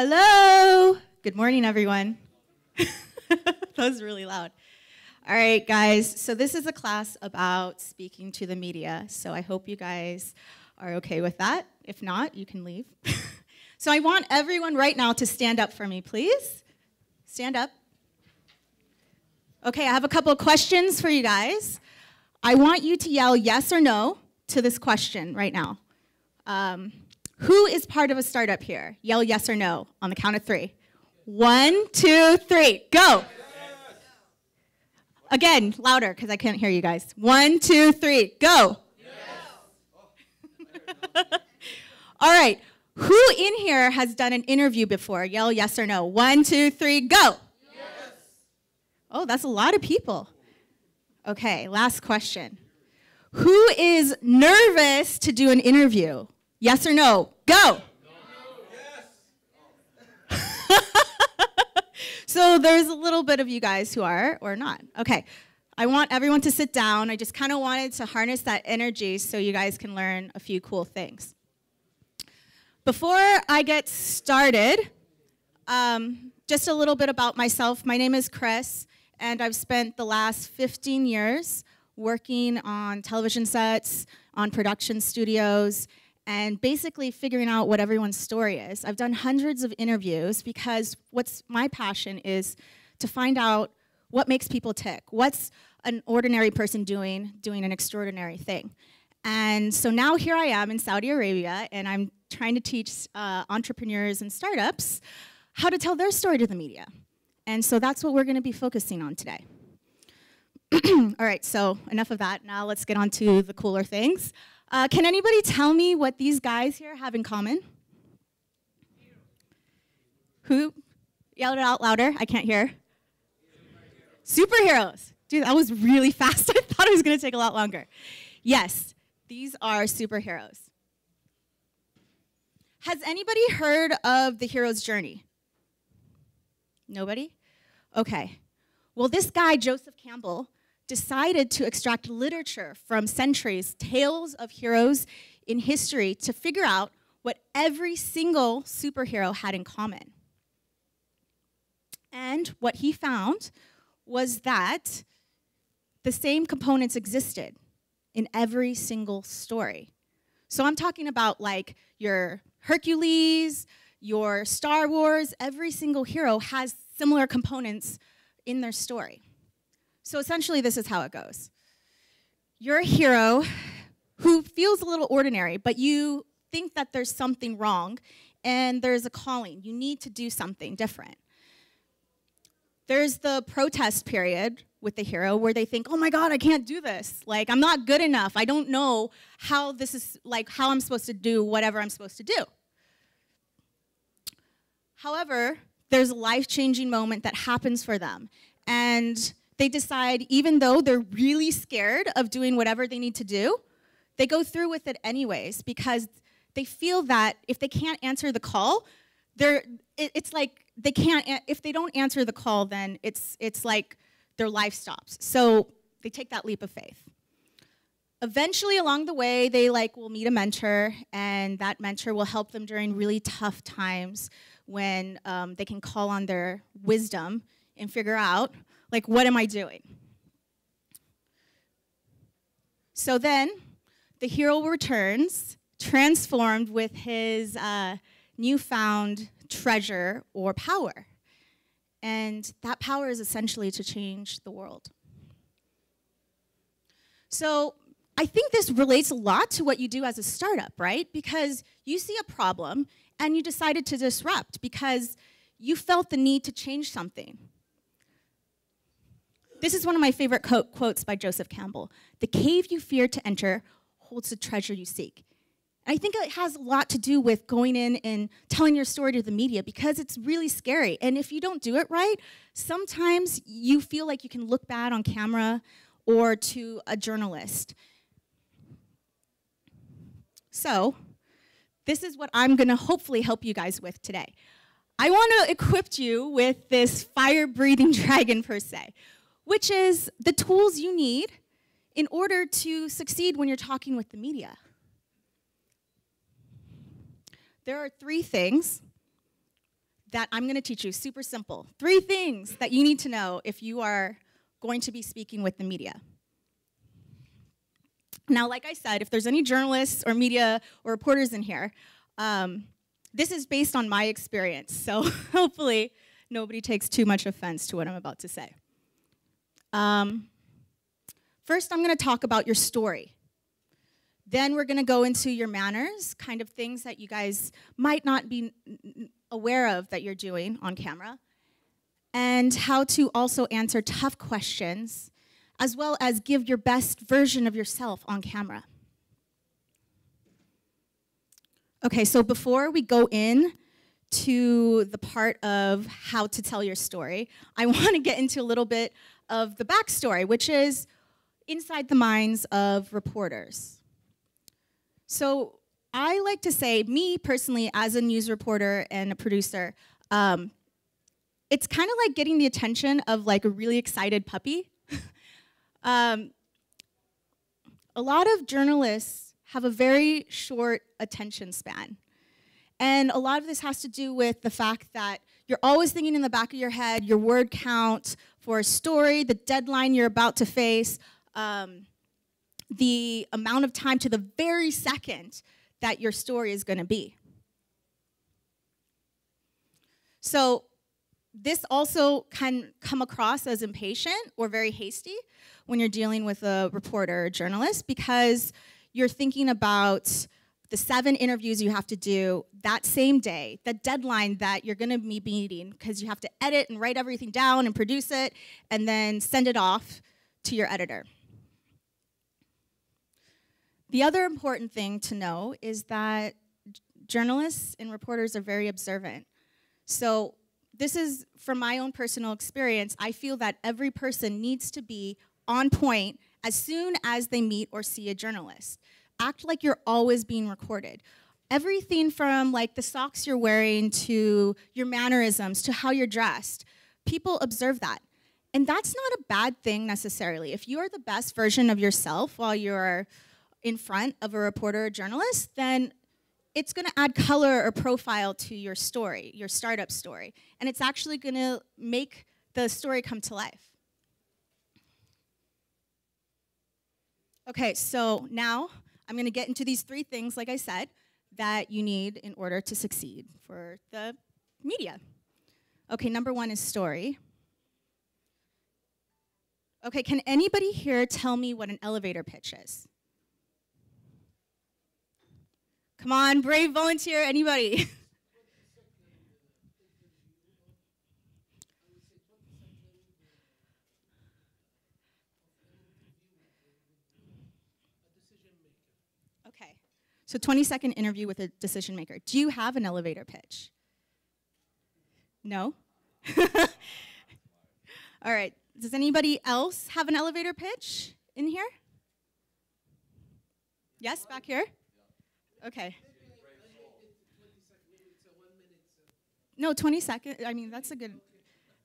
Hello. Good morning, everyone. that was really loud. All right, guys. So, this is a class about speaking to the media. So, I hope you guys are okay with that. If not, you can leave. so, I want everyone right now to stand up for me, please. Stand up. Okay, I have a couple of questions for you guys. I want you to yell yes or no to this question right now. Um, who is part of a startup here? Yell yes or no on the count of three. One, two, three, go. Again, louder because I can't hear you guys. One, two, three, go. All right. Who in here has done an interview before? Yell yes or no. One, two, three, go. Oh, that's a lot of people. Okay, last question. Who is nervous to do an interview? Yes or no? Go. so there's a little bit of you guys who are or not. Okay. I want everyone to sit down. I just kind of wanted to harness that energy so you guys can learn a few cool things. Before I get started, um, just a little bit about myself. My name is Chris, and I've spent the last 15 years working on television sets, on production studios, and basically figuring out what everyone's story is. I've done hundreds of interviews because what's my passion is to find out what makes people tick. What's an ordinary person doing, doing an extraordinary thing? And so now here I am in Saudi Arabia, and I'm trying to teach uh, entrepreneurs and startups how to tell their story to the media. And so that's what we're going to be focusing on today. All right, so enough of that. Now let's get on to the cooler things. Uh, can anybody tell me what these guys here have in common? Who? Yell it out louder. I can't hear. Superheroes. Dude, that was really fast. I thought it was going to take a lot longer. Yes, these are superheroes. Has anybody heard of the hero's journey? Nobody? Okay. Well, this guy, Joseph Campbell, decided to extract literature from centuries, tales of heroes in history, to figure out what every single superhero had in common. And what he found was that the same components existed in every single story. So I'm talking about like your Hercules, your Star Wars, every single hero has similar components in their story. So essentially, this is how it goes. You're a hero who feels a little ordinary, but you think that there's something wrong and there's a calling. You need to do something different. There's the protest period with the hero where they think, oh my God, I can't do this. Like, I'm not good enough. I don't know how this is, like, how I'm supposed to do whatever I'm supposed to do. However, there's a life changing moment that happens for them. And they decide, even though they're really scared of doing whatever they need to do, they go through with it anyways because they feel that if they can't answer the call, they're, it, it's like they can't, if they don't answer the call, then it's, it's like their life stops. So they take that leap of faith. Eventually, along the way, they like will meet a mentor, and that mentor will help them during really tough times when um, they can call on their wisdom and figure out like, what am I doing? So then the hero returns, transformed with his uh, newfound treasure or power. And that power is essentially to change the world. So I think this relates a lot to what you do as a startup, right? Because you see a problem and you decided to disrupt because you felt the need to change something. This is one of my favorite quotes by Joseph Campbell. The cave you fear to enter holds the treasure you seek. And I think it has a lot to do with going in and telling your story to the media because it's really scary. And if you don't do it right, sometimes you feel like you can look bad on camera or to a journalist. So, this is what I'm going to hopefully help you guys with today. I want to equip you with this fire breathing dragon, per se, which is the tools you need in order to succeed when you're talking with the media. There are three things that I'm going to teach you. Super simple. Three things that you need to know if you are going to be speaking with the media. Now, like I said, if there's any journalists or media or reporters in here, um, this is based on my experience. So hopefully, nobody takes too much offense to what I'm about to say. Um, first, I'm going to talk about your story. Then we're going to go into your manners, kind of things that you guys might not be aware of that you're doing on camera, and how to also answer tough questions, as well as give your best version of yourself on camera. Okay, so before we go in to the part of how to tell your story, I want to get into a little bit of the backstory, which is inside the minds of reporters. So I like to say, me personally, as a news reporter and a producer, um, it's kind of like getting the attention of like a really excited puppy. um, a lot of journalists have a very short attention span. And a lot of this has to do with the fact that you're always thinking in the back of your head your word count for a story, the deadline you're about to face, um, the amount of time to the very second that your story is going to be. So, this also can come across as impatient or very hasty when you're dealing with a reporter or journalist because you're thinking about the seven interviews you have to do that same day, the deadline that you're going to be meeting because you have to edit and write everything down and produce it and then send it off to your editor. The other important thing to know is that journalists and reporters are very observant. So, this is from my own personal experience. I feel that every person needs to be on point as soon as they meet or see a journalist. Act like you're always being recorded. Everything from like the socks you're wearing to your mannerisms to how you're dressed, people observe that. And that's not a bad thing necessarily. If you are the best version of yourself while you're in front of a reporter or journalist, then it's going to add color or profile to your story, your startup story. And it's actually going to make the story come to life. Okay, so now I'm going to get into these three things, like I said, that you need in order to succeed for the media. Okay, number one is story. Okay, can anybody here tell me what an elevator pitch is? Come on, brave volunteer, anybody? okay. So 20 second interview with a decision maker. Do you have an elevator pitch? No? All right. Does anybody else have an elevator pitch in here? Yes, back here? Okay. No, 20 seconds. I mean, that's a good.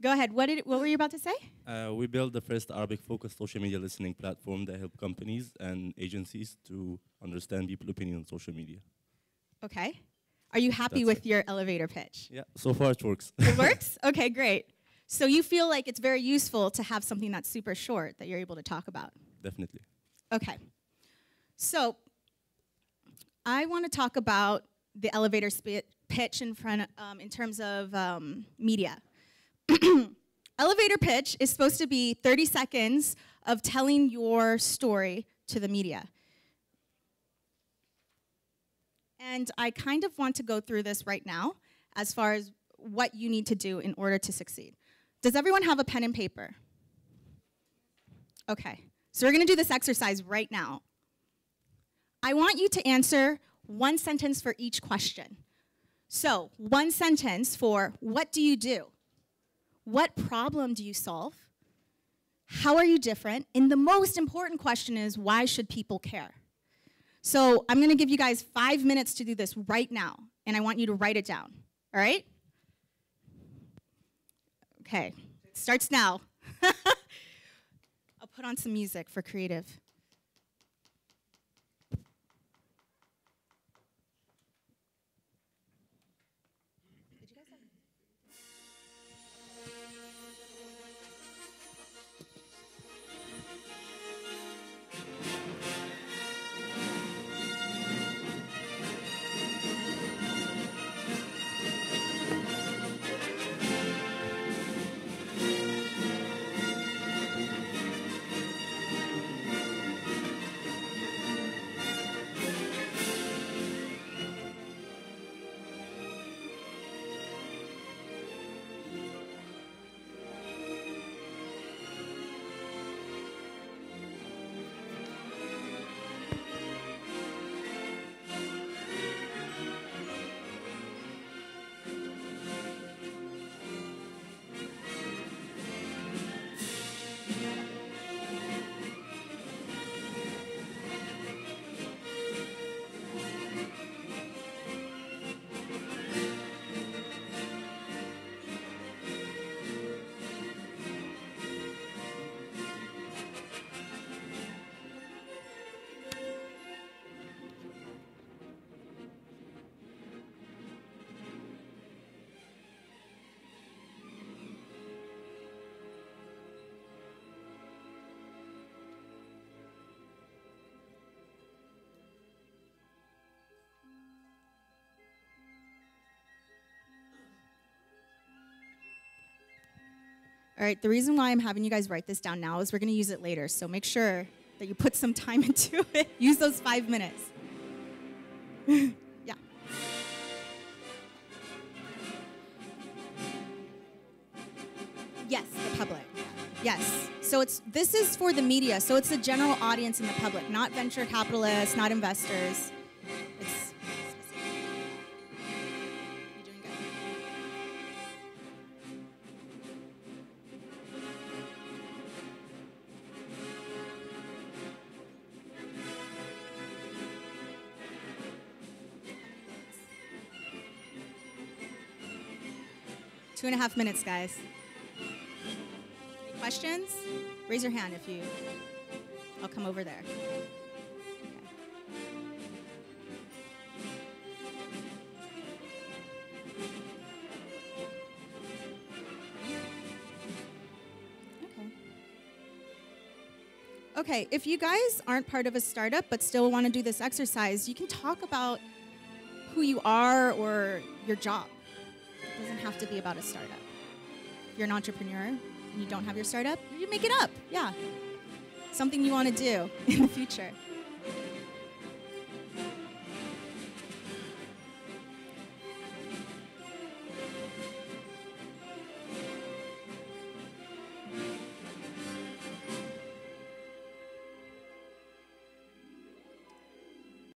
Go ahead. What did? What were you about to say? Uh, we built the first Arabic-focused social media listening platform that help companies and agencies to understand people' opinion on social media. Okay. Are you happy That's with it. your elevator pitch? Yeah, so far it works. It works? Okay, great. So you feel like it's very useful to have something that's super short that you're able to talk about? Definitely. Okay. So I want to talk about the elevator pitch in front um, in terms of um, media. elevator pitch is supposed to be 30 seconds of telling your story to the media. And I kind of want to go through this right now as far as what you need to do in order to succeed. Does everyone have a pen and paper? Okay, so we're gonna do this exercise right now. I want you to answer one sentence for each question. So, one sentence for what do you do? What problem do you solve? How are you different? And the most important question is why should people care? So, I'm going to give you guys five minutes to do this right now, and I want you to write it down. All right? Okay, starts now. I'll put on some music for creative. All right, the reason why I'm having you guys write this down now is we're going to use it later. So make sure that you put some time into it. use those five minutes. yeah. Yes, the public. Yes. So it's this is for the media. So it's the general audience and the public, not venture capitalists, not investors. And a half minutes, guys. Any questions? Raise your hand if you. I'll come over there. Okay. Okay. Okay, if you guys aren't part of a startup but still want to do this exercise, you can talk about who you are or your job. Doesn't have to be about a startup. If you're an entrepreneur and you don't have your startup, you make it up. Yeah. Something you want to do in the future.